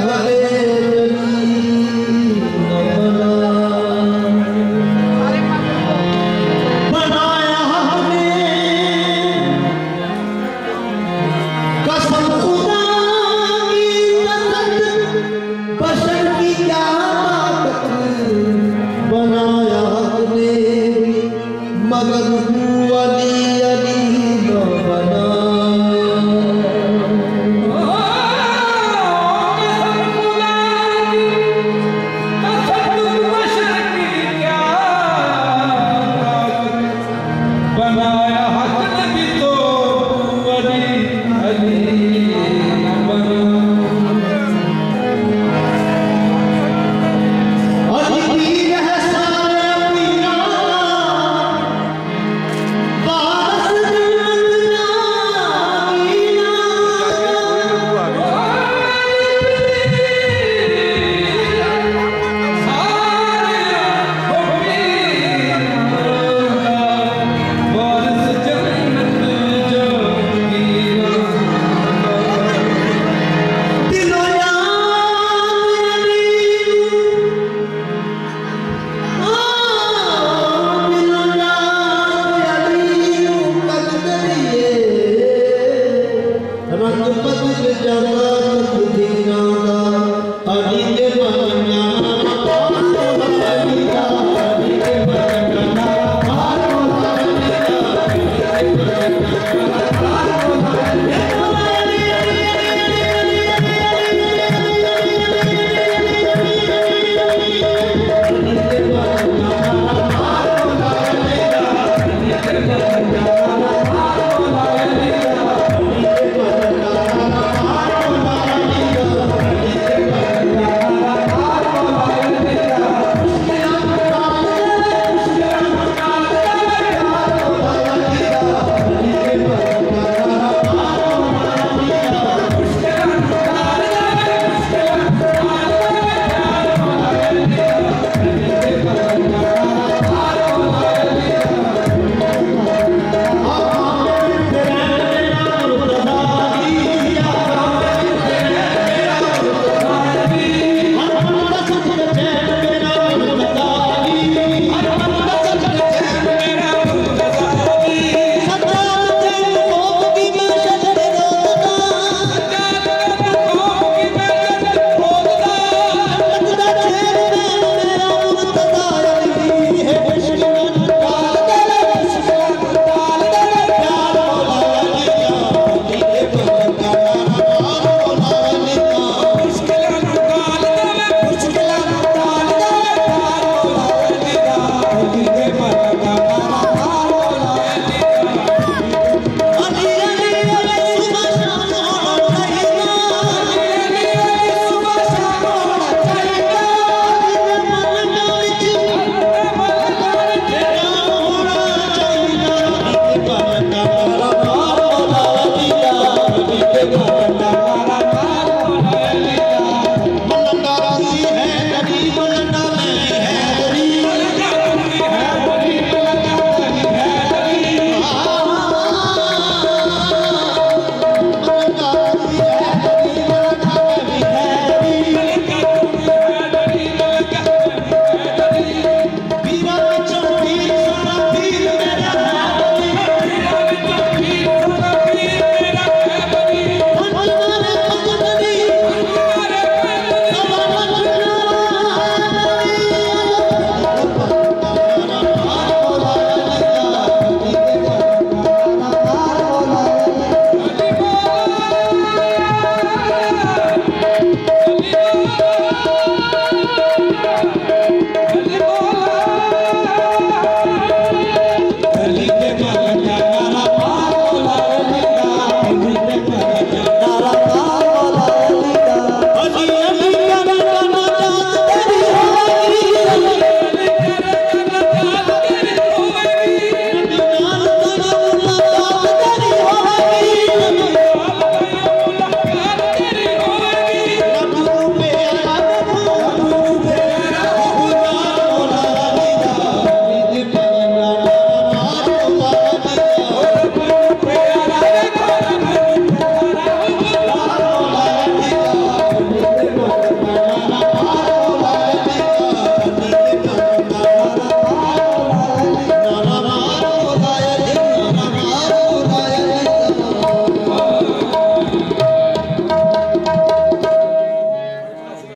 Allah.